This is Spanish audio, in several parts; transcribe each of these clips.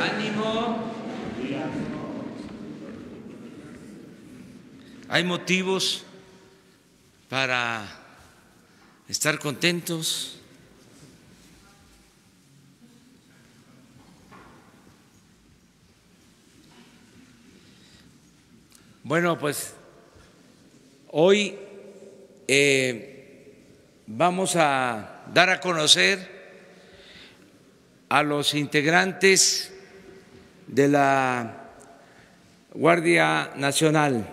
Ánimo. Hay motivos para estar contentos. Bueno, pues hoy eh, vamos a dar a conocer a los integrantes de la Guardia Nacional,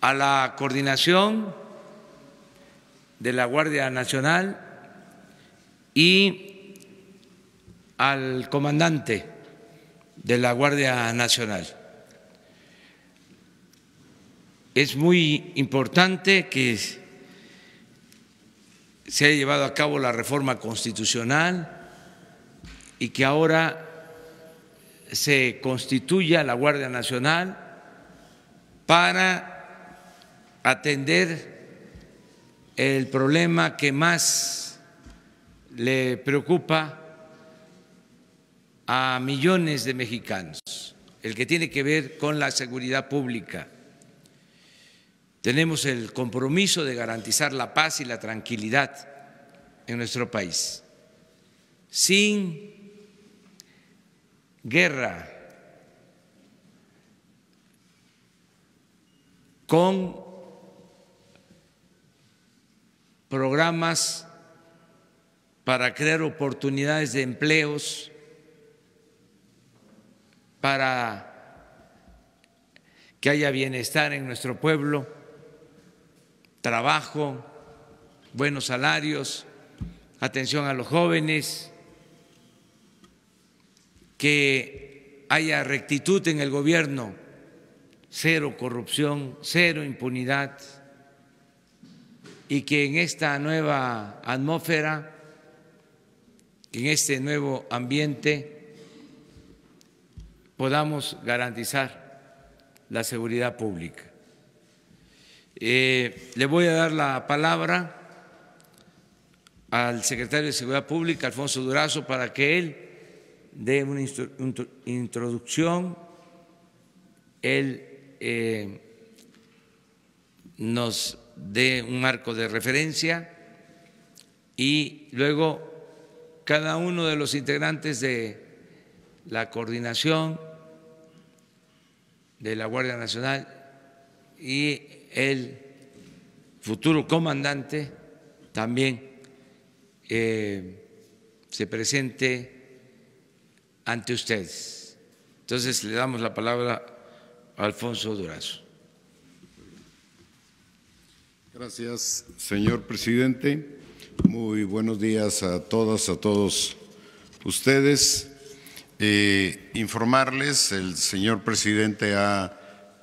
a la coordinación de la Guardia Nacional y al comandante de la Guardia Nacional. Es muy importante que se haya llevado a cabo la reforma constitucional y que ahora se constituya la Guardia Nacional para atender el problema que más le preocupa a millones de mexicanos, el que tiene que ver con la seguridad pública. Tenemos el compromiso de garantizar la paz y la tranquilidad en nuestro país, sin guerra, con programas para crear oportunidades de empleos, para que haya bienestar en nuestro pueblo trabajo, buenos salarios, atención a los jóvenes, que haya rectitud en el gobierno, cero corrupción, cero impunidad, y que en esta nueva atmósfera, en este nuevo ambiente, podamos garantizar la seguridad pública. Eh, le voy a dar la palabra al secretario de Seguridad Pública, Alfonso Durazo, para que él dé una introducción, él eh, nos dé un marco de referencia y luego cada uno de los integrantes de la coordinación de la Guardia Nacional y el futuro comandante también eh, se presente ante ustedes. Entonces le damos la palabra a Alfonso Durazo. Gracias, señor presidente. Muy buenos días a todas, a todos ustedes. Eh, informarles, el señor presidente ha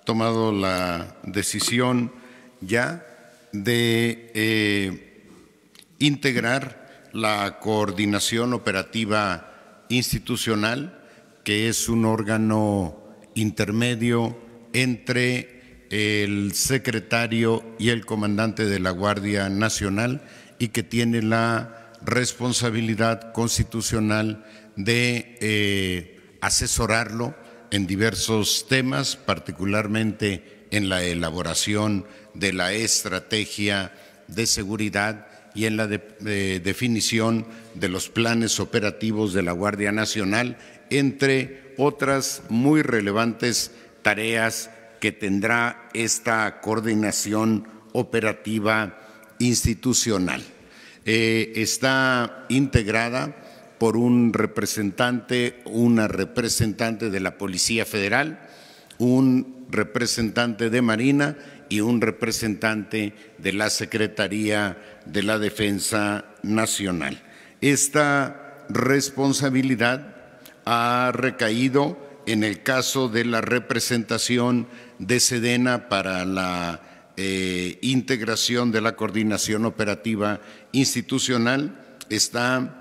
tomado la decisión ya de eh, integrar la coordinación operativa institucional, que es un órgano intermedio entre el secretario y el comandante de la Guardia Nacional y que tiene la responsabilidad constitucional de eh, asesorarlo en diversos temas, particularmente en la elaboración de la estrategia de seguridad y en la definición de los planes operativos de la Guardia Nacional, entre otras muy relevantes tareas que tendrá esta coordinación operativa institucional. Eh, está integrada por un representante, una representante de la Policía Federal, un representante de Marina y un representante de la Secretaría de la Defensa Nacional. Esta responsabilidad ha recaído en el caso de la representación de Sedena para la eh, integración de la coordinación operativa institucional. Está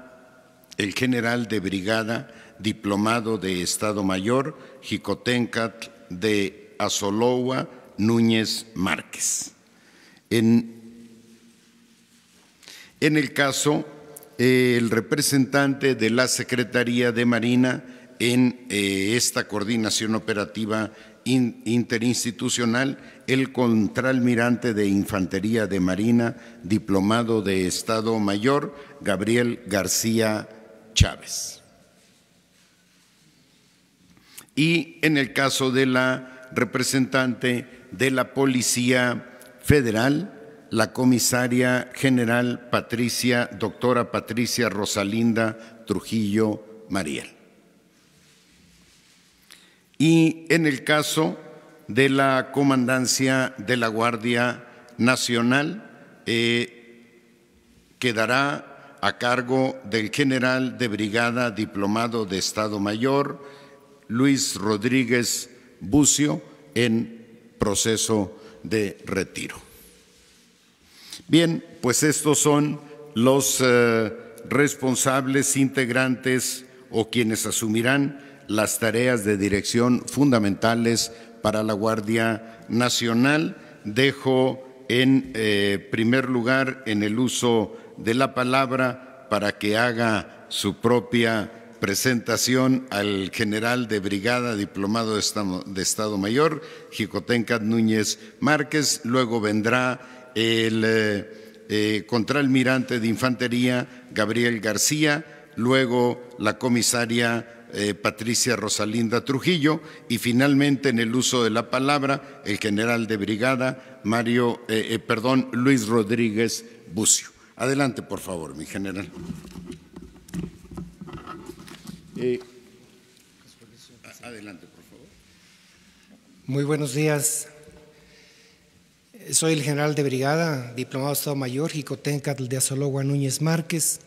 el general de brigada, diplomado de Estado Mayor, Jicotencat de Azolowa Núñez Márquez. En, en el caso el representante de la Secretaría de Marina en eh, esta coordinación operativa interinstitucional, el contraalmirante de Infantería de Marina, diplomado de Estado Mayor, Gabriel García Chávez. Y en el caso de la representante de la Policía Federal, la comisaria general Patricia, doctora Patricia Rosalinda Trujillo Mariel. Y en el caso de la comandancia de la Guardia Nacional, eh, quedará a cargo del general de brigada diplomado de Estado Mayor, Luis Rodríguez Bucio, en proceso de retiro. Bien, pues estos son los eh, responsables integrantes o quienes asumirán las tareas de dirección fundamentales para la Guardia Nacional. Dejo en eh, primer lugar en el uso de la palabra para que haga su propia presentación al general de brigada diplomado de Estado, Mayor, Jicotencat Núñez Márquez. Luego vendrá el eh, eh, contraalmirante de infantería, Gabriel García. Luego la comisaria eh, Patricia Rosalinda Trujillo y finalmente en el uso de la palabra el general de brigada Mario, eh, perdón, Luis Rodríguez Bucio. Adelante, por favor, mi general. adelante, por favor. Muy buenos días. Soy el general de brigada, diplomado Estado Mayor, Jicotencatl de Azologua Núñez Márquez.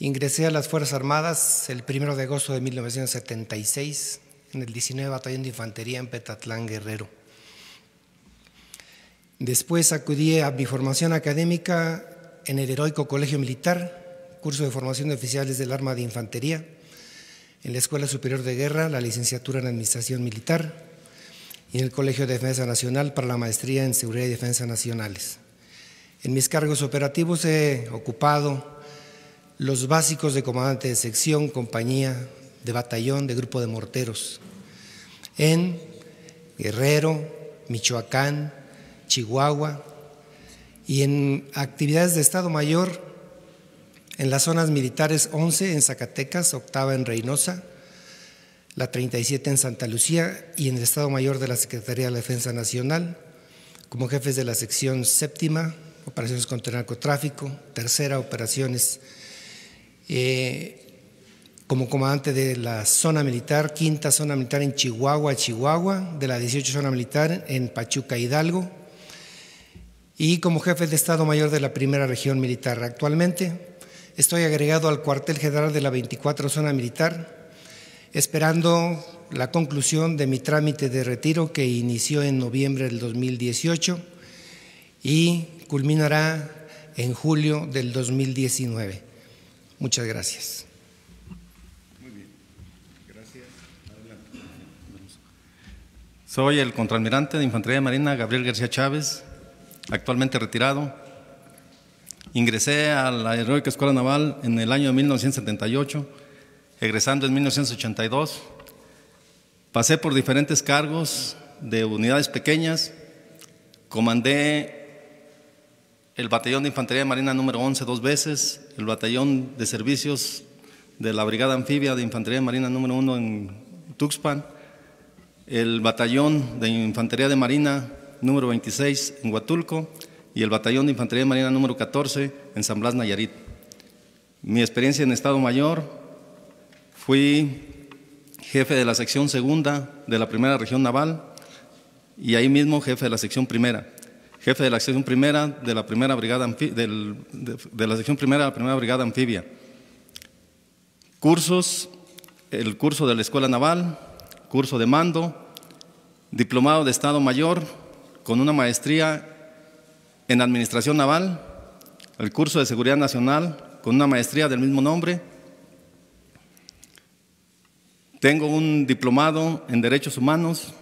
Ingresé a las Fuerzas Armadas el 1 de agosto de 1976 en el 19 Batallón de Infantería en Petatlán, Guerrero. Después acudí a mi formación académica en el Heroico Colegio Militar, curso de formación de oficiales del Arma de Infantería, en la Escuela Superior de Guerra, la licenciatura en Administración Militar y en el Colegio de Defensa Nacional para la maestría en Seguridad y Defensa Nacionales. En mis cargos operativos he ocupado los básicos de comandante de sección, compañía, de batallón, de grupo de morteros, en Guerrero, Michoacán, Chihuahua y en actividades de Estado Mayor en las zonas militares 11 en Zacatecas, octava en Reynosa, la 37 en Santa Lucía y en el Estado Mayor de la Secretaría de la Defensa Nacional, como jefes de la sección séptima, operaciones contra el narcotráfico, tercera, operaciones eh, como comandante de la zona militar, quinta zona militar en Chihuahua, Chihuahua, de la 18 zona militar en Pachuca, Hidalgo, y como jefe de Estado Mayor de la primera región militar. Actualmente estoy agregado al cuartel general de la 24 zona militar, esperando la conclusión de mi trámite de retiro que inició en noviembre del 2018 y culminará en julio del 2019. Muchas gracias. Soy el contraalmirante de Infantería Marina Gabriel García Chávez, actualmente retirado. Ingresé a la Heroica Escuela Naval en el año 1978, egresando en 1982. Pasé por diferentes cargos de unidades pequeñas, comandé el Batallón de Infantería Marina número 11 dos veces, el Batallón de Servicios de la Brigada Anfibia de Infantería Marina número 1 en Tuxpan, el Batallón de Infantería de Marina número 26 en Huatulco y el Batallón de Infantería Marina número 14 en San Blas, Nayarit. Mi experiencia en Estado Mayor, fui jefe de la sección segunda de la primera región naval y ahí mismo jefe de la sección primera jefe de la sección primera de la primera brigada de, la sección primera de la primera brigada anfibia. Cursos, el curso de la Escuela Naval, curso de mando, diplomado de Estado Mayor con una maestría en Administración Naval, el curso de Seguridad Nacional con una maestría del mismo nombre. Tengo un diplomado en Derechos Humanos,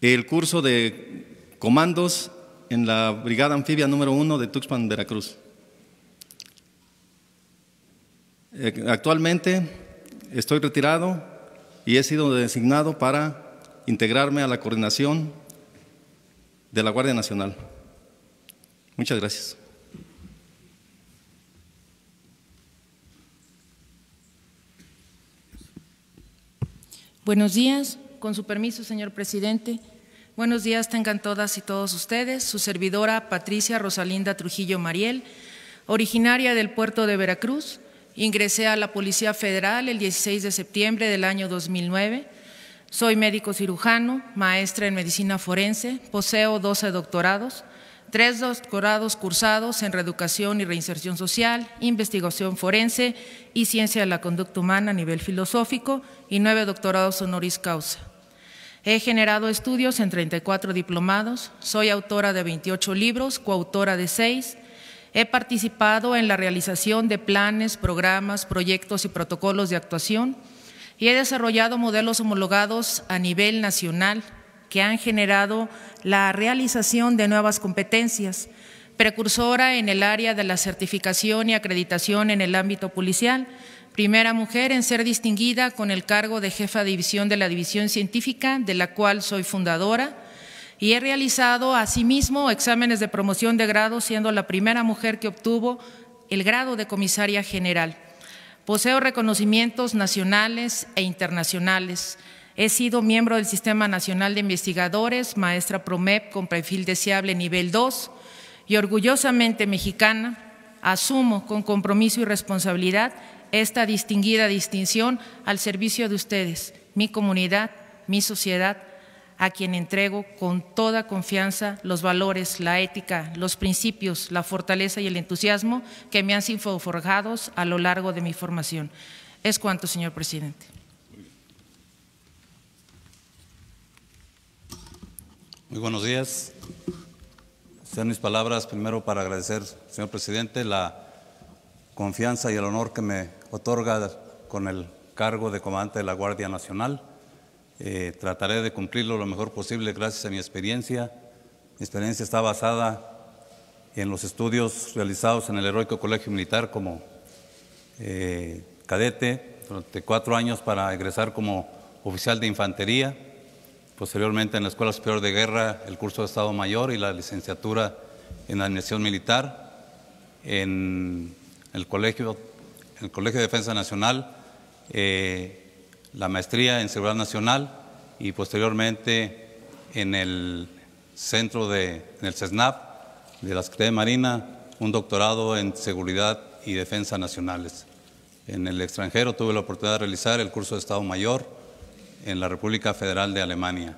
el curso de comandos en la Brigada Anfibia número uno de Tuxpan, Veracruz. Eh, actualmente estoy retirado y he sido designado para integrarme a la coordinación de la Guardia Nacional. Muchas gracias. Buenos días. Con su permiso, señor presidente. Buenos días tengan todas y todos ustedes. Su servidora Patricia Rosalinda Trujillo Mariel, originaria del puerto de Veracruz. Ingresé a la Policía Federal el 16 de septiembre del año 2009. Soy médico cirujano, maestra en medicina forense, poseo 12 doctorados, tres doctorados cursados en reeducación y reinserción social, investigación forense y ciencia de la conducta humana a nivel filosófico y nueve doctorados honoris causa. He generado estudios en 34 diplomados, soy autora de 28 libros, coautora de seis, he participado en la realización de planes, programas, proyectos y protocolos de actuación y he desarrollado modelos homologados a nivel nacional que han generado la realización de nuevas competencias, precursora en el área de la certificación y acreditación en el ámbito policial, primera mujer en ser distinguida con el cargo de jefa de división de la División Científica, de la cual soy fundadora, y he realizado asimismo exámenes de promoción de grado, siendo la primera mujer que obtuvo el grado de comisaria general. Poseo reconocimientos nacionales e internacionales. He sido miembro del Sistema Nacional de Investigadores, maestra PROMEP con perfil deseable nivel 2 y orgullosamente mexicana, asumo con compromiso y responsabilidad esta distinguida distinción al servicio de ustedes, mi comunidad, mi sociedad, a quien entrego con toda confianza los valores, la ética, los principios, la fortaleza y el entusiasmo que me han sido forjados a lo largo de mi formación. Es cuanto, señor presidente. Muy buenos días. Sean mis palabras primero para agradecer, señor presidente, la confianza y el honor que me otorga con el cargo de comandante de la Guardia Nacional. Eh, trataré de cumplirlo lo mejor posible gracias a mi experiencia. Mi experiencia está basada en los estudios realizados en el Heroico Colegio Militar como eh, cadete durante cuatro años para egresar como oficial de infantería, posteriormente en la Escuela Superior de Guerra el curso de Estado Mayor y la licenciatura en Administración Militar. En el Colegio, el Colegio de Defensa Nacional, eh, la maestría en Seguridad Nacional y posteriormente en el centro de, en el CESNAP de la Secretaría de Marina, un doctorado en Seguridad y Defensa Nacionales. En el extranjero tuve la oportunidad de realizar el curso de Estado Mayor en la República Federal de Alemania.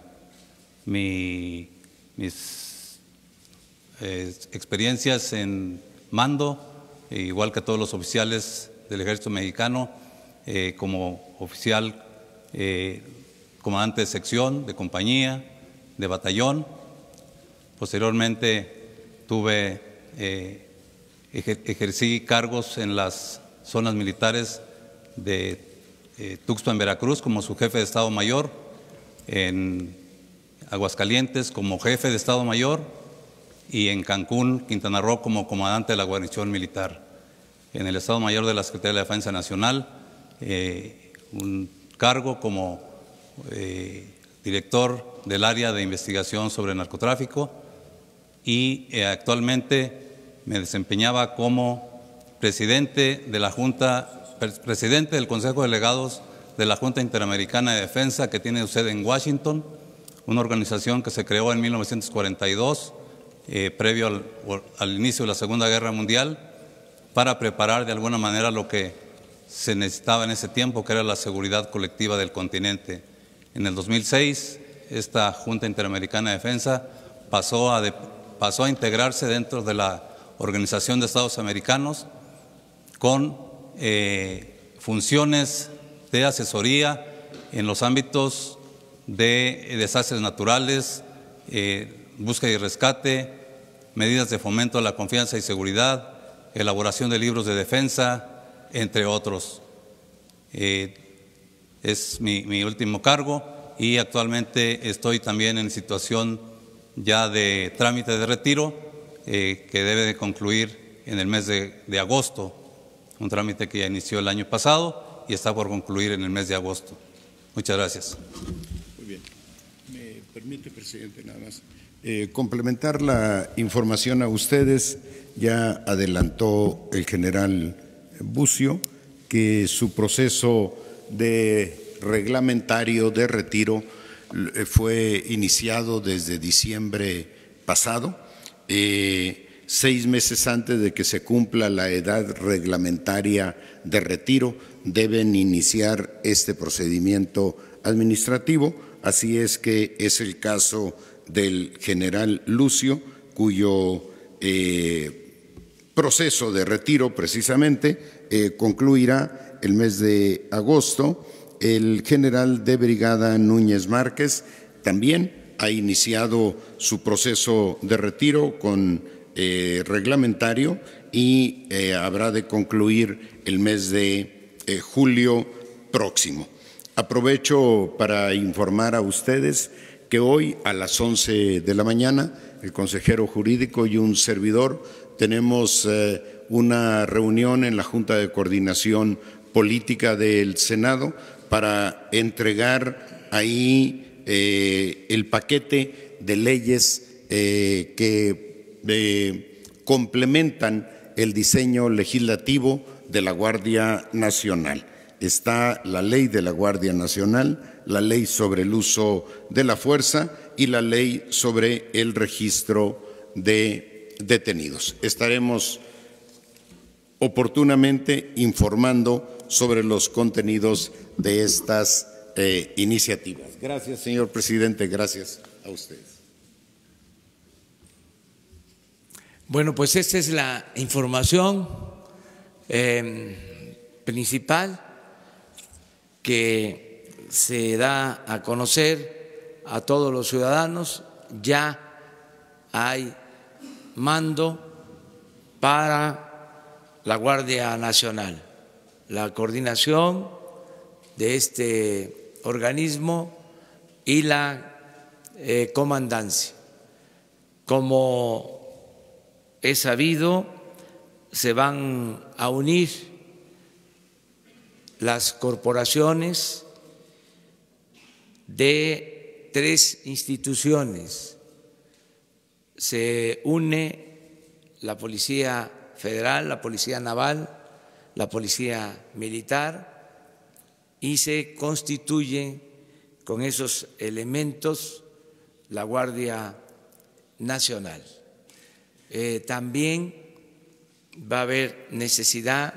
mis eh, experiencias en mando eh, igual que todos los oficiales del ejército mexicano, eh, como oficial, eh, comandante de sección, de compañía, de batallón. Posteriormente tuve, ejercí cargos en las zonas militares de Tuxpan, Veracruz, como su jefe de Estado Mayor, en Aguascalientes como jefe de Estado Mayor, y en Cancún, Quintana Roo, como comandante de la guarnición militar. En el Estado Mayor de la Secretaría de la Defensa Nacional, eh, un cargo como eh, director del área de investigación sobre narcotráfico y eh, actualmente me desempeñaba como presidente de la Junta, presidente del Consejo de Delegados de la Junta Interamericana de Defensa que tiene sede en Washington, una organización que se creó en 1942 eh, previo al, inicio de la Segunda Guerra Mundial para preparar de alguna manera lo que se necesitaba en ese tiempo, que era la seguridad colectiva del continente. En el 2006, esta Junta Interamericana de Defensa pasó a, pasó a integrarse dentro de la Organización de Estados Americanos con eh, funciones de asesoría en los ámbitos de desastres naturales, eh, búsqueda y rescate, medidas de fomento a la confianza y seguridad, elaboración de libros de defensa, entre otros. Eh, es mi, último cargo y actualmente estoy también en situación ya de trámite de retiro eh, que debe de concluir en el mes de, agosto. un trámite que ya inició el año pasado y está por concluir en el mes de agosto. Muchas gracias. Muy bien. ¿Me permite, presidente, nada más? Eh, complementar la información a ustedes, ya adelantó el general Bucio que su proceso de reglamentario de retiro eh, fue iniciado desde diciembre pasado, eh, seis meses antes de que se cumpla la edad reglamentaria de retiro, deben iniciar este procedimiento administrativo. Así es que es el caso del general Lucio, cuyo eh, proceso de retiro precisamente eh, concluirá el mes de agosto. El general de brigada Núñez Márquez también ha iniciado su proceso de retiro con eh, reglamentario y habrá de concluir el mes de julio próximo. Aprovecho para informar a ustedes que hoy a las 11 de la mañana el consejero jurídico y un servidor tenemos eh, una reunión en la Junta de Coordinación Política del Senado para entregar ahí eh, el paquete de leyes eh, que complementan el diseño legislativo de la Guardia Nacional. Está la ley de la Guardia Nacional, la ley sobre el uso de la fuerza y la ley sobre el registro de detenidos. Estaremos oportunamente informando sobre los contenidos de estas eh, iniciativas. Gracias, señor presidente. Gracias a ustedes. Bueno, pues esta es la información eh, principal que se da a conocer a todos los ciudadanos, ya hay mando para la Guardia Nacional, la coordinación de este organismo y la eh, comandancia. Como he sabido, se van a unir las corporaciones de tres instituciones. Se une la Policía Federal, la Policía Naval, la Policía Militar y se constituye con esos elementos la Guardia Nacional. Eh, también va a haber necesidad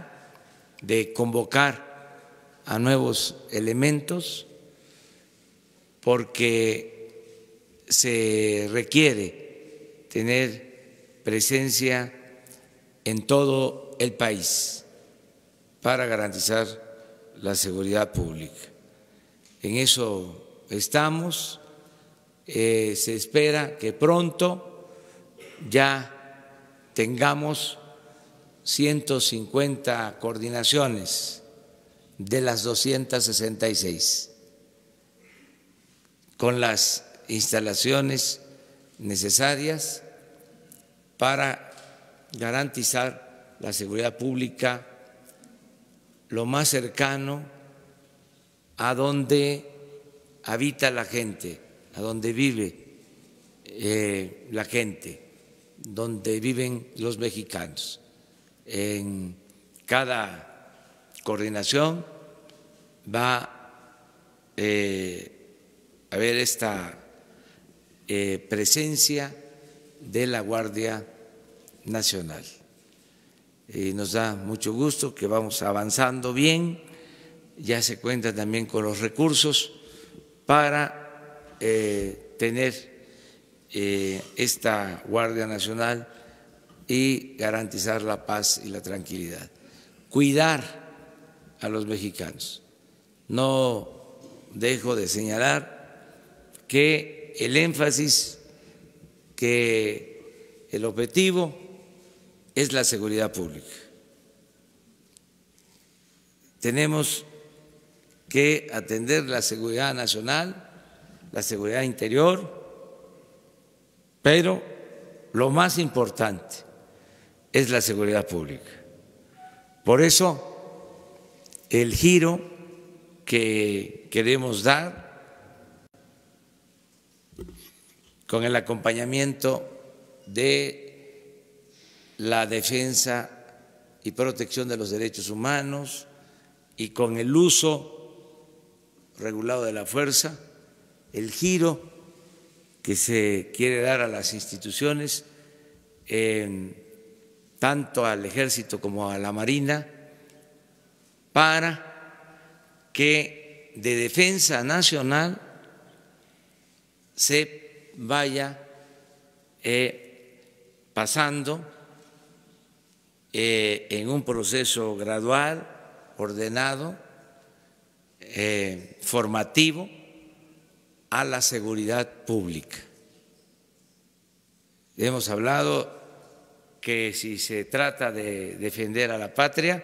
de convocar a nuevos elementos porque se requiere tener presencia en todo el país para garantizar la seguridad pública. En eso estamos. Eh, se espera que pronto ya tengamos 150 coordinaciones de las 266 con las instalaciones necesarias para garantizar la seguridad pública lo más cercano a donde habita la gente, a donde vive eh, la gente, donde viven los mexicanos. En cada coordinación va eh, a ver esta eh, presencia de la Guardia Nacional. Y nos da mucho gusto que vamos avanzando bien, ya se cuenta también con los recursos para eh, tener eh, esta Guardia Nacional y garantizar la paz y la tranquilidad. Cuidar a los mexicanos. No dejo de señalar que el énfasis, que el objetivo es la seguridad pública. Tenemos que atender la seguridad nacional, la seguridad interior, pero lo más importante es la seguridad pública. Por eso, el giro que queremos dar con el acompañamiento de la defensa y protección de los derechos humanos y con el uso regulado de la fuerza, el giro que se quiere dar a las instituciones, tanto al ejército como a la marina, para que de defensa nacional se vaya eh, pasando eh, en un proceso gradual, ordenado, eh, formativo, a la seguridad pública. Hemos hablado que si se trata de defender a la patria,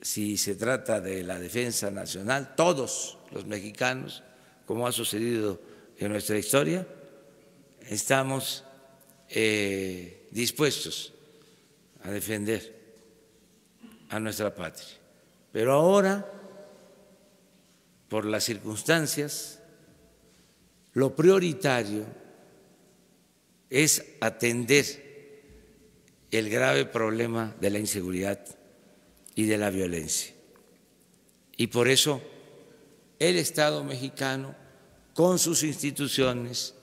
si se trata de la defensa nacional, todos los mexicanos, como ha sucedido en nuestra historia, estamos eh, dispuestos a defender a nuestra patria. Pero ahora por las circunstancias, lo prioritario es atender el grave problema de la inseguridad y de la violencia. Y por eso el Estado mexicano, con sus instituciones,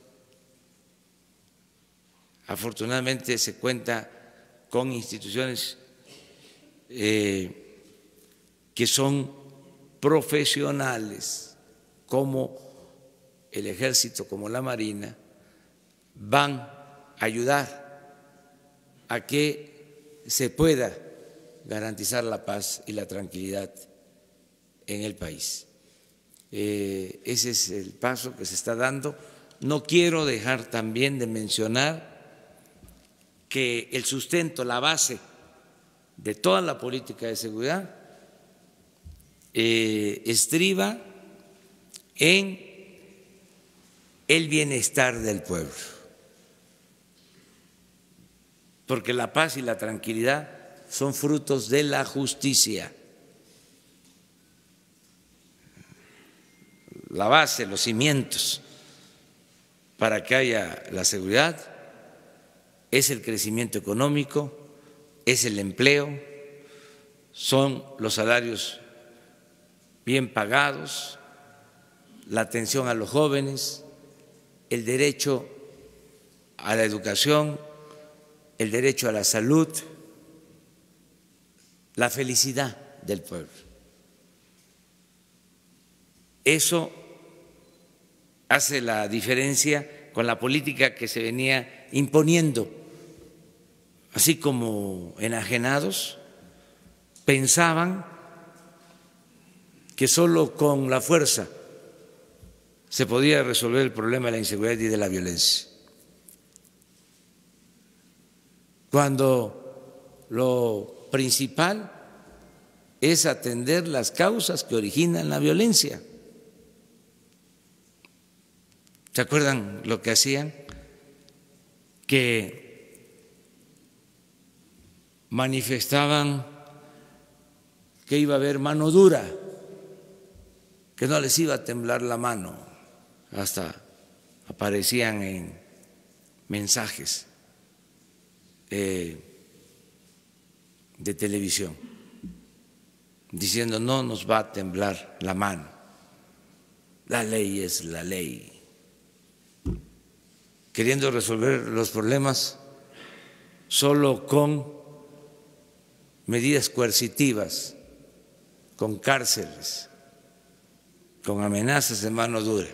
afortunadamente se cuenta con instituciones eh, que son profesionales como el ejército, como la marina, van a ayudar a que se pueda garantizar la paz y la tranquilidad en el país. Eh, ese es el paso que se está dando. No quiero dejar también de mencionar que el sustento, la base de toda la política de seguridad eh, estriba en el bienestar del pueblo, porque la paz y la tranquilidad son frutos de la justicia. La base, los cimientos para que haya la seguridad es el crecimiento económico, es el empleo, son los salarios bien pagados, la atención a los jóvenes, el derecho a la educación, el derecho a la salud, la felicidad del pueblo. Eso hace la diferencia con la política que se venía imponiendo, así como enajenados pensaban que solo con la fuerza se podía resolver el problema de la inseguridad y de la violencia. Cuando lo principal es atender las causas que originan la violencia. ¿Se acuerdan lo que hacían? Que manifestaban que iba a haber mano dura que no les iba a temblar la mano, hasta aparecían en mensajes eh, de televisión diciendo no nos va a temblar la mano, la ley es la ley, queriendo resolver los problemas solo con medidas coercitivas, con cárceles con amenazas de mano dura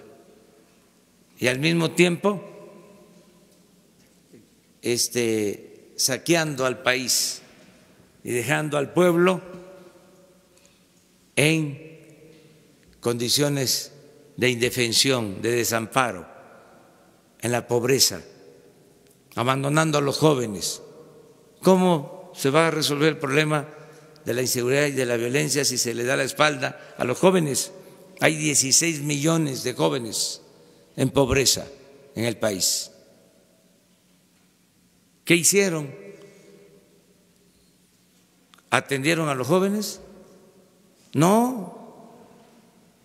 y al mismo tiempo este, saqueando al país y dejando al pueblo en condiciones de indefensión, de desamparo, en la pobreza, abandonando a los jóvenes. ¿Cómo se va a resolver el problema de la inseguridad y de la violencia si se le da la espalda a los jóvenes? Hay 16 millones de jóvenes en pobreza en el país. ¿Qué hicieron? atendieron a los jóvenes? No,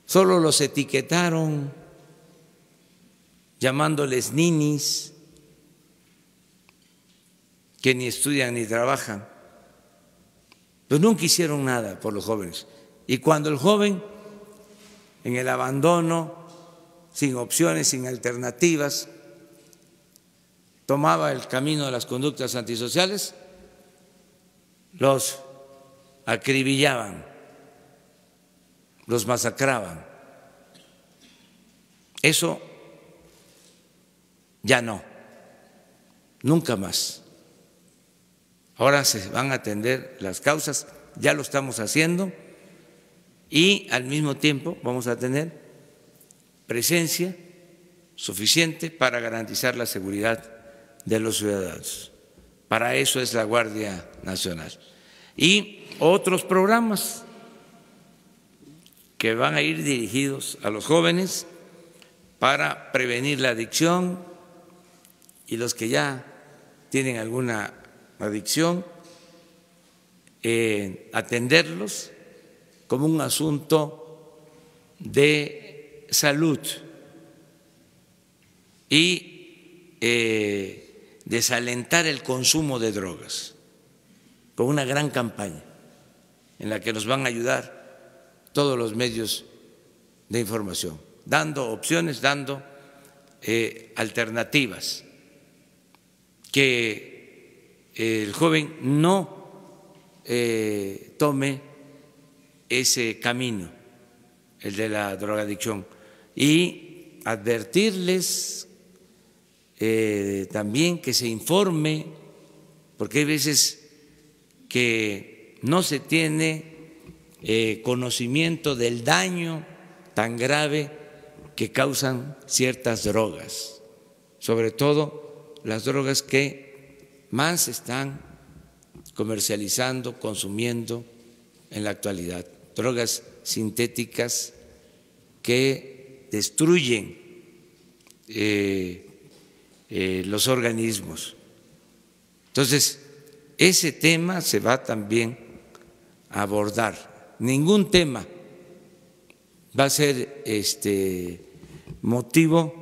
solo los etiquetaron llamándoles ninis, que ni estudian ni trabajan. Pues nunca hicieron nada por los jóvenes. Y cuando el joven, en el abandono, sin opciones, sin alternativas, tomaba el camino de las conductas antisociales, los acribillaban, los masacraban. Eso ya no, nunca más. Ahora se van a atender las causas, ya lo estamos haciendo y al mismo tiempo vamos a tener presencia suficiente para garantizar la seguridad de los ciudadanos. Para eso es la Guardia Nacional. Y otros programas que van a ir dirigidos a los jóvenes para prevenir la adicción y los que ya tienen alguna adicción, eh, atenderlos como un asunto de salud y eh, desalentar el consumo de drogas con una gran campaña en la que nos van a ayudar todos los medios de información, dando opciones, dando eh, alternativas, que el joven no eh, tome ese camino, el de la drogadicción, y advertirles eh, también que se informe, porque hay veces que no se tiene eh, conocimiento del daño tan grave que causan ciertas drogas, sobre todo las drogas que más están comercializando, consumiendo en la actualidad. Drogas sintéticas que destruyen eh, eh, los organismos. Entonces, ese tema se va también a abordar. Ningún tema va a ser este motivo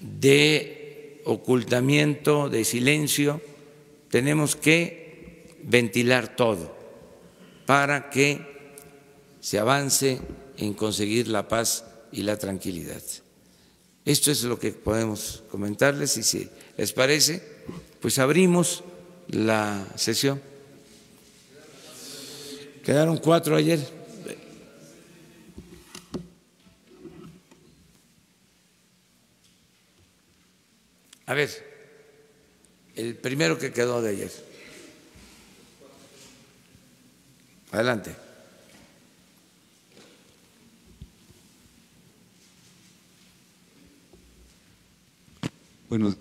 de ocultamiento, de silencio, tenemos que ventilar todo para que se avance en conseguir la paz y la tranquilidad. Esto es lo que podemos comentarles y si les parece, pues abrimos la sesión. Quedaron cuatro ayer. A ver, el primero que quedó de ayer. Adelante. Bueno,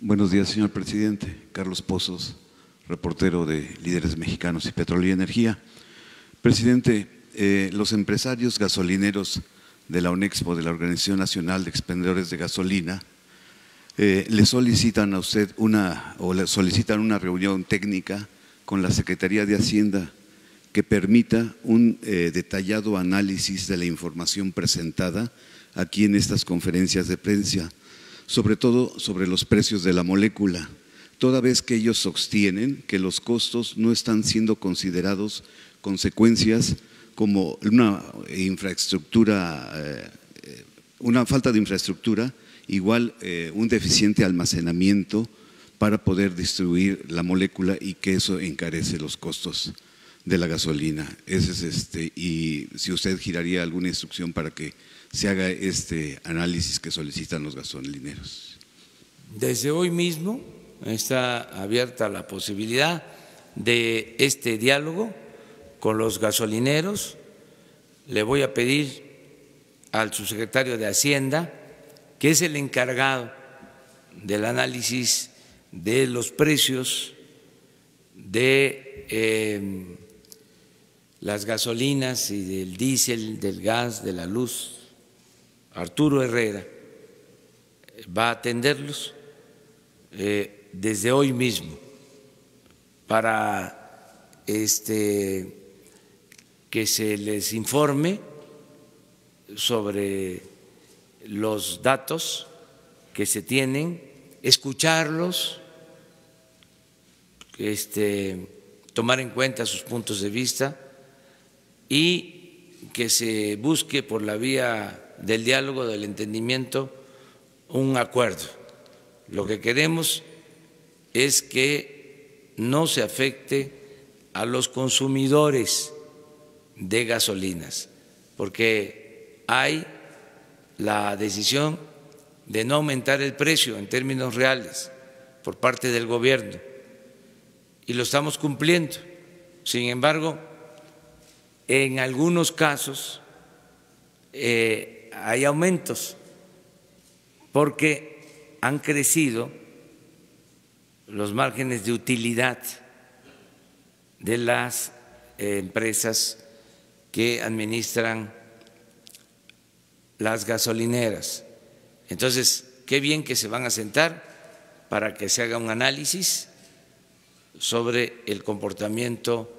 buenos días, señor presidente. Carlos Pozos, reportero de Líderes Mexicanos y Petróleo y Energía. Presidente, eh, los empresarios gasolineros de la UNEXPO, de la Organización Nacional de Expendedores de Gasolina, eh, le solicitan a usted una, o solicitan una reunión técnica con la Secretaría de Hacienda que permita un eh, detallado análisis de la información presentada aquí en estas conferencias de prensa, sobre todo sobre los precios de la molécula, toda vez que ellos sostienen que los costos no están siendo considerados consecuencias como una infraestructura, eh, una falta de infraestructura, igual eh, un deficiente almacenamiento para poder distribuir la molécula y que eso encarece los costos de la gasolina. Ese es este, y si usted giraría alguna instrucción para que se haga este análisis que solicitan los gasolineros. Desde hoy mismo está abierta la posibilidad de este diálogo con los gasolineros. Le voy a pedir al subsecretario de Hacienda, que es el encargado del análisis de los precios de eh, las gasolinas y del diésel, del gas, de la luz, Arturo Herrera, va a atenderlos eh, desde hoy mismo para este, que se les informe sobre los datos que se tienen, escucharlos, este, tomar en cuenta sus puntos de vista y que se busque por la vía del diálogo, del entendimiento, un acuerdo. Lo que queremos es que no se afecte a los consumidores de gasolinas, porque hay la decisión de no aumentar el precio en términos reales por parte del gobierno y lo estamos cumpliendo. Sin embargo, en algunos casos eh, hay aumentos porque han crecido los márgenes de utilidad de las eh, empresas que administran las gasolineras. Entonces, qué bien que se van a sentar para que se haga un análisis sobre el comportamiento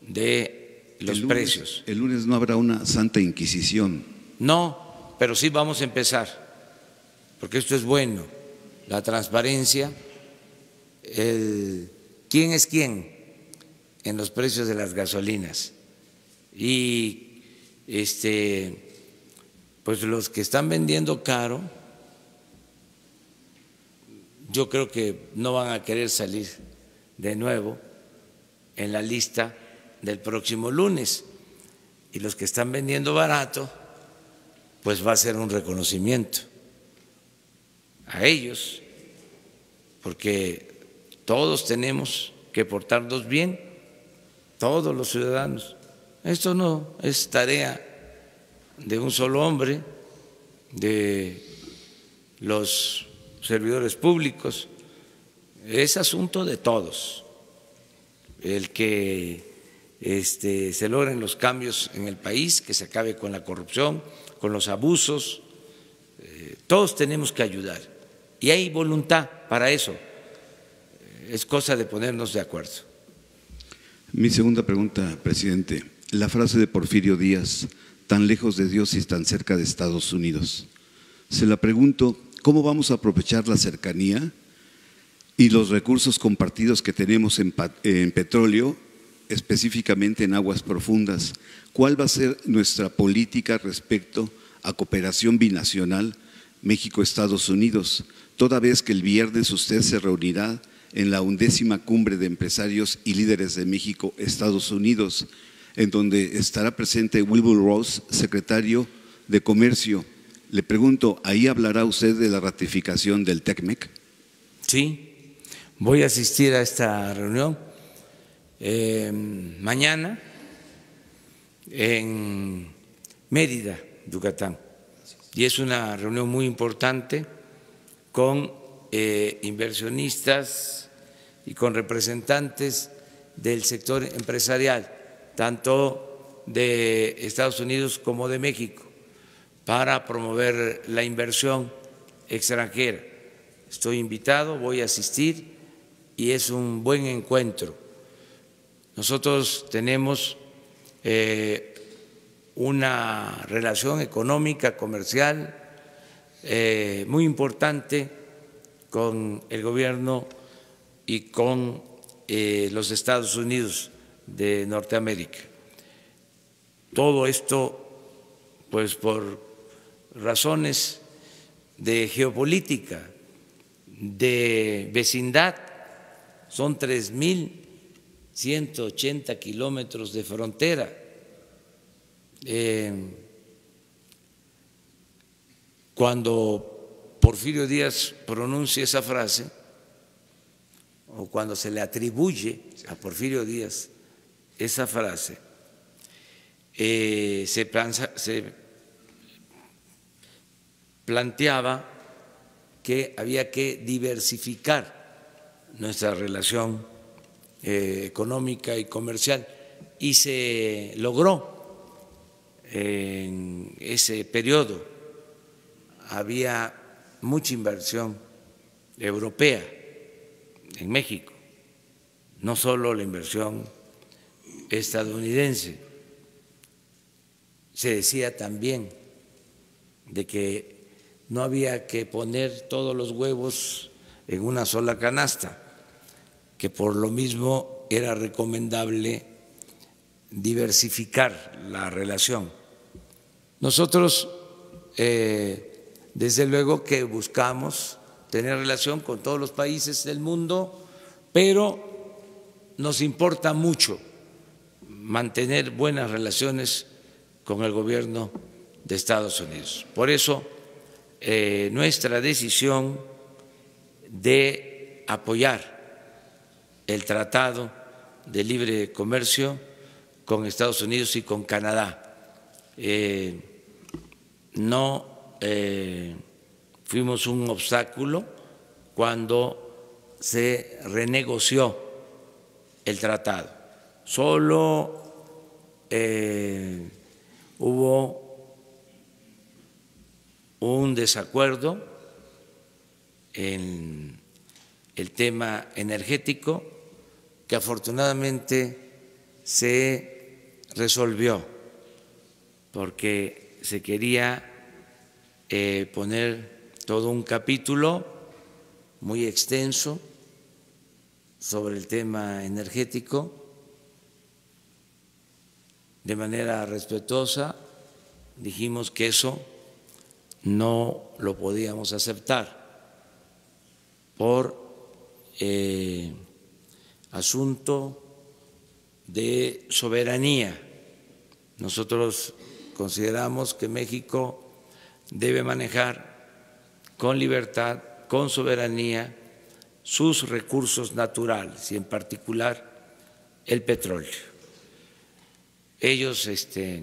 de los precios. El lunes no habrá una santa inquisición. No, pero sí vamos a empezar, porque esto es bueno, la transparencia, el quién es quién en los precios de las gasolinas y este pues los que están vendiendo caro yo creo que no van a querer salir de nuevo en la lista del próximo lunes. Y los que están vendiendo barato, pues va a ser un reconocimiento a ellos, porque todos tenemos que portarnos bien, todos los ciudadanos. Esto no es tarea de un solo hombre, de los servidores públicos, es asunto de todos el que este, se logren los cambios en el país, que se acabe con la corrupción, con los abusos. Eh, todos tenemos que ayudar y hay voluntad para eso. Es cosa de ponernos de acuerdo. Mi segunda pregunta, presidente. La frase de Porfirio Díaz, tan lejos de Dios y tan cerca de Estados Unidos. Se la pregunto, ¿cómo vamos a aprovechar la cercanía? y los recursos compartidos que tenemos en, petróleo, específicamente en aguas profundas. ¿Cuál va a ser nuestra política respecto a cooperación binacional México-Estados Unidos, toda vez que el viernes usted se reunirá en la undécima cumbre de empresarios y líderes de México-Estados Unidos, en donde estará presente Wilbur Ross, secretario de Comercio. Le pregunto, ¿ahí hablará usted de la ratificación del TECMEC? Sí, Voy a asistir a esta reunión eh, mañana en Mérida, Yucatán. Y es una reunión muy importante con eh, inversionistas y con representantes del sector empresarial, tanto de Estados Unidos como de México, para promover la inversión extranjera. Estoy invitado, voy a asistir y es un buen encuentro. Nosotros tenemos eh, una relación económica, comercial eh, muy importante con el gobierno y con eh, los Estados Unidos de Norteamérica. Todo esto, pues por razones de geopolítica, de vecindad, son 3.180 kilómetros de frontera. Eh, cuando Porfirio Díaz pronuncia esa frase, o cuando se le atribuye a Porfirio Díaz esa frase, eh, se, planteaba que había que diversificar nuestra relación eh, económica y comercial y se logró en ese periodo. Había mucha inversión europea en México, no solo la inversión estadounidense. Se decía también de que no había que poner todos los huevos en una sola canasta, que por lo mismo era recomendable diversificar la relación. Nosotros, eh, desde luego que buscamos tener relación con todos los países del mundo, pero nos importa mucho mantener buenas relaciones con el gobierno de Estados Unidos. Por eso, eh, nuestra decisión de apoyar el Tratado de Libre Comercio con Estados Unidos y con Canadá. Eh, no eh, fuimos un obstáculo cuando se renegoció el tratado. Solo eh, hubo un desacuerdo en el tema energético que afortunadamente se resolvió porque se quería eh, poner todo un capítulo muy extenso sobre el tema energético de manera respetuosa. Dijimos que eso no lo podíamos aceptar por eh, asunto de soberanía. Nosotros consideramos que México debe manejar con libertad, con soberanía, sus recursos naturales y en particular el petróleo. Ellos este,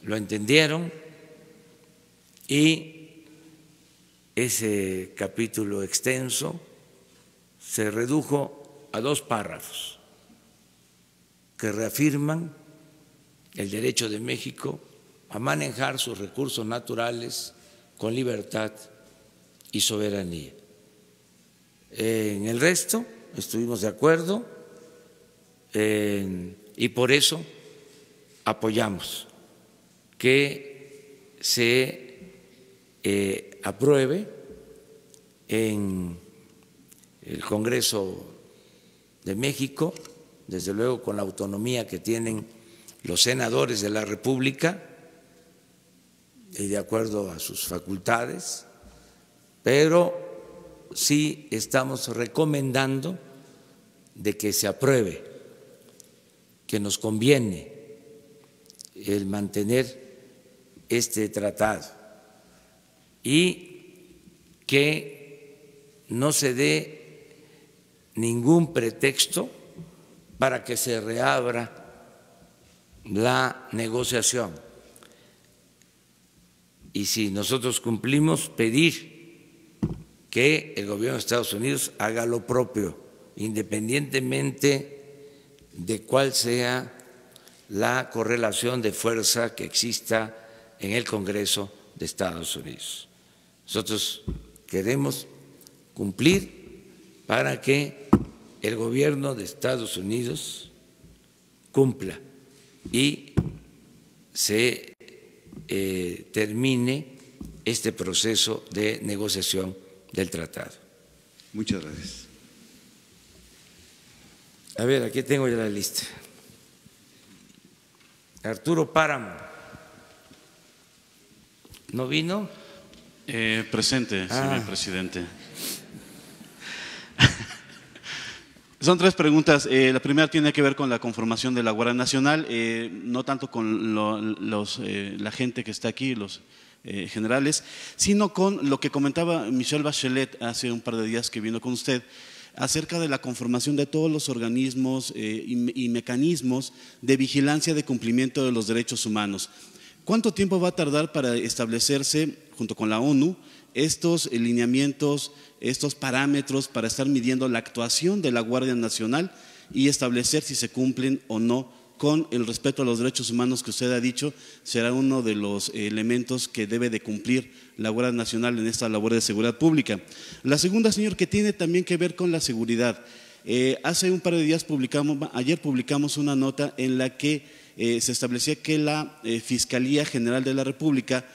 lo entendieron y ese capítulo extenso se redujo a dos párrafos que reafirman el derecho de México a manejar sus recursos naturales con libertad y soberanía. En el resto estuvimos de acuerdo y por eso apoyamos. Que se eh, apruebe en el Congreso de México, desde luego con la autonomía que tienen los senadores de la República, y de acuerdo a sus facultades, pero sí estamos recomendando de que se apruebe, que nos conviene el mantener este tratado y que no se dé ningún pretexto para que se reabra la negociación. Y si nosotros cumplimos, pedir que el gobierno de Estados Unidos haga lo propio, independientemente de cuál sea la correlación de fuerza que exista en el Congreso de Estados Unidos. Nosotros queremos cumplir para que el gobierno de Estados Unidos cumpla y se eh, termine este proceso de negociación del tratado. Muchas gracias. A ver, aquí tengo ya la lista. Arturo Páramo. ¿No vino? Eh, presente, Ah. señor presidente. Son tres preguntas. Eh, la primera tiene que ver con la conformación de la Guardia Nacional, eh, no tanto con lo- los, eh, la gente que está aquí, los eh, generales, sino con lo que comentaba Michelle Bachelet hace un par de días que vino con usted acerca de la conformación de todos los organismos eh, y, y mecanismos de vigilancia de cumplimiento de los derechos humanos. ¿Cuánto tiempo va a tardar para establecerse, junto con la ONU, estos lineamientos, estos parámetros para estar midiendo la actuación de la Guardia Nacional y establecer si se cumplen o no con el respeto a los derechos humanos que usted ha dicho, será uno de los elementos que debe de cumplir la Guardia Nacional en esta labor de seguridad pública. La segunda, señor, que tiene también que ver con la seguridad. Eh, hace un par de días publicamos, ayer publicamos una nota en la que eh, se establecía que la eh, Fiscalía General de la República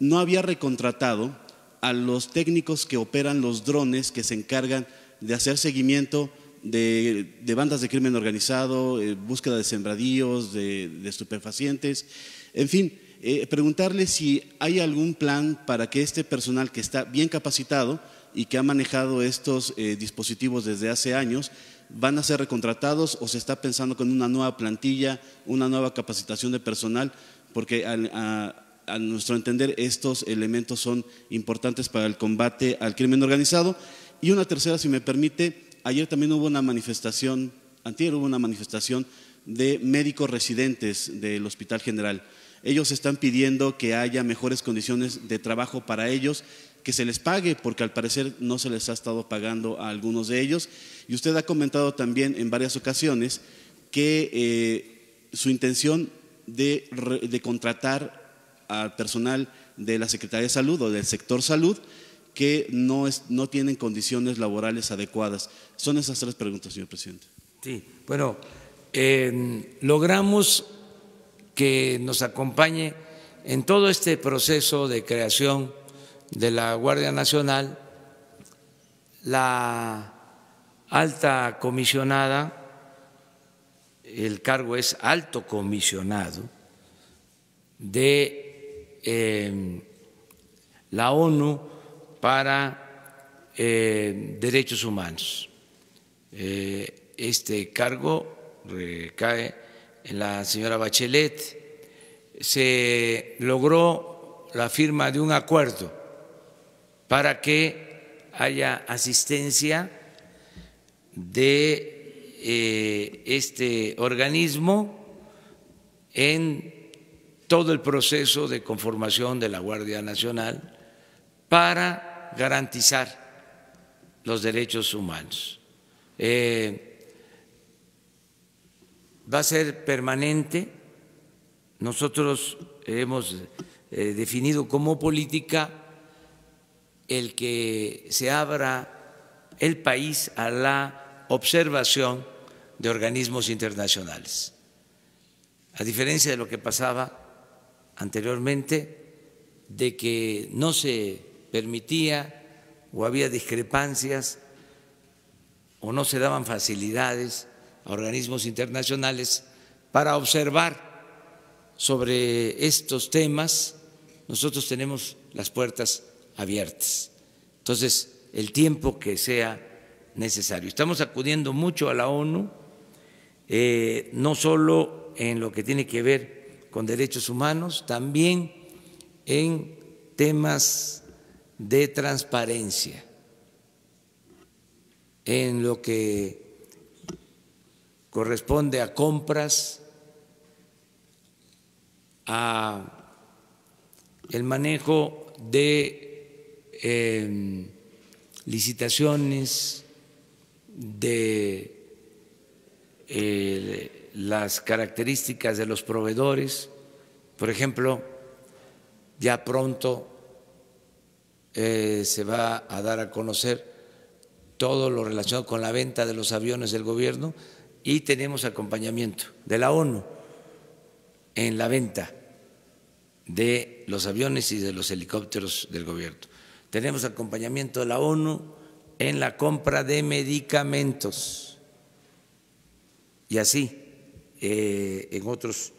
no había recontratado a los técnicos que operan los drones que se encargan de hacer seguimiento de, bandas de crimen organizado, eh, búsqueda de sembradíos, de, estupefacientes, en fin, eh, preguntarle si hay algún plan para que este personal que está bien capacitado y que ha manejado estos eh, dispositivos desde hace años, van a ser recontratados o se está pensando con una nueva plantilla, una nueva capacitación de personal, porque a nuestro entender estos elementos son importantes para el combate al crimen organizado. Y una tercera, si me permite, ayer también hubo una manifestación, antier hubo una manifestación de médicos residentes del Hospital General. Ellos están pidiendo que haya mejores condiciones de trabajo para ellos, que se les pague, porque al parecer no se les ha estado pagando a algunos de ellos. Y usted ha comentado también en varias ocasiones que eh, su intención de, de contratar al personal de la Secretaría de Salud o del sector salud que no, es, no tienen condiciones laborales adecuadas. Son esas tres preguntas, señor presidente. Sí, bueno, logramos que nos acompañe en todo este proceso de creación de la Guardia Nacional la alta comisionada, el cargo es alto comisionado de em, la ONU para eh, derechos humanos. Eh, este cargo recae en la señora Bachelet. Se logró la firma de un acuerdo para que haya asistencia de eh, este organismo en todo el proceso de conformación de la Guardia Nacional para garantizar los derechos humanos. Eh, va a ser permanente. Nosotros hemos eh, definido como política el que se abra el país a la observación de organismos internacionales. A diferencia de lo que pasaba anteriormente, de que no se permitía o había discrepancias o no se daban facilidades a organismos internacionales para observar sobre estos temas, nosotros tenemos las puertas abiertas. Entonces, el tiempo que sea necesario. Estamos acudiendo mucho a la ONU, eh, no solo en lo que tiene que ver con derechos humanos, también en temas de transparencia en lo que corresponde a compras, a el manejo de em, licitaciones, de eh, las características de los proveedores. Por ejemplo, ya pronto eh, se va a dar a conocer todo lo relacionado con la venta de los aviones del gobierno y tenemos acompañamiento de la ONU en la venta de los aviones y de los helicópteros del gobierno. Tenemos acompañamiento de la ONU en la compra de medicamentos y así eh, en otros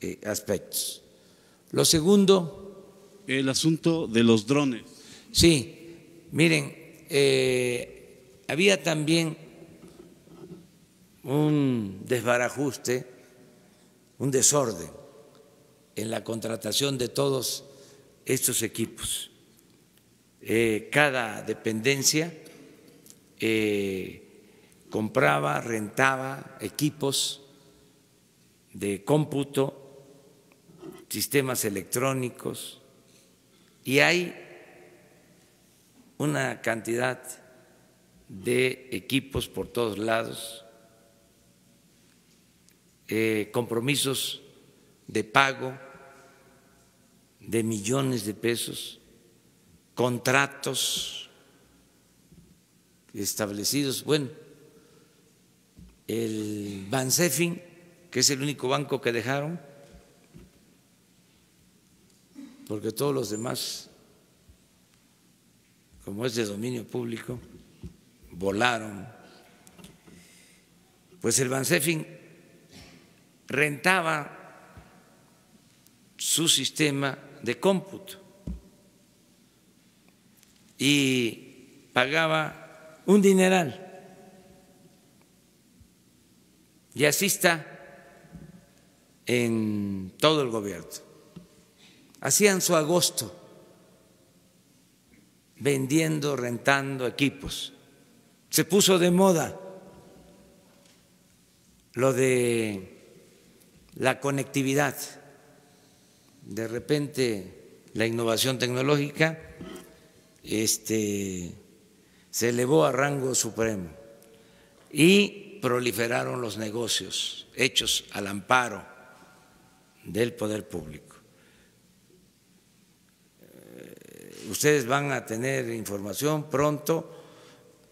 eh, aspectos. Lo segundo... El asunto de los drones. Sí, miren, eh, había también un desbarajuste, un desorden en la contratación de todos estos equipos. Eh, cada dependencia eh, compraba, rentaba equipos de cómputo, sistemas electrónicos, y hay una cantidad de equipos por todos lados eh, compromisos de pago de millones de pesos, contratos establecidos. Bueno, el Bansefin, que es el único banco que dejaron, porque todos los demás, como es de dominio público, volaron. Pues el Bansefin rentaba su sistema de cómputo y pagaba un dineral. Y así está en todo el gobierno. Hacían su agosto vendiendo, rentando equipos. Se puso de moda lo de la conectividad. De repente la innovación tecnológica este, se elevó a rango supremo y proliferaron los negocios hechos al amparo del poder público. Eh, ustedes van a tener información pronto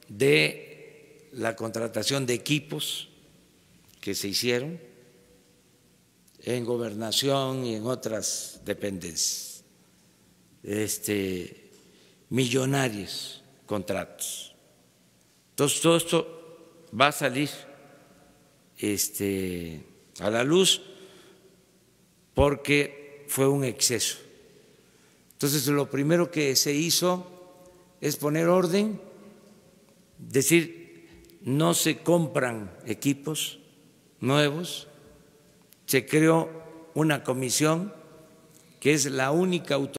de la contratación de equipos que se hicieron en gobernación y en otras dependencias, este, millonarios contratos. Entonces, todo esto va a salir este, a la luz porque fue un exceso. Entonces, lo primero que se hizo es poner orden, decir, no se compran equipos nuevos, se creó una comisión que es la única autoridad